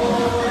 Lord.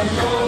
and go.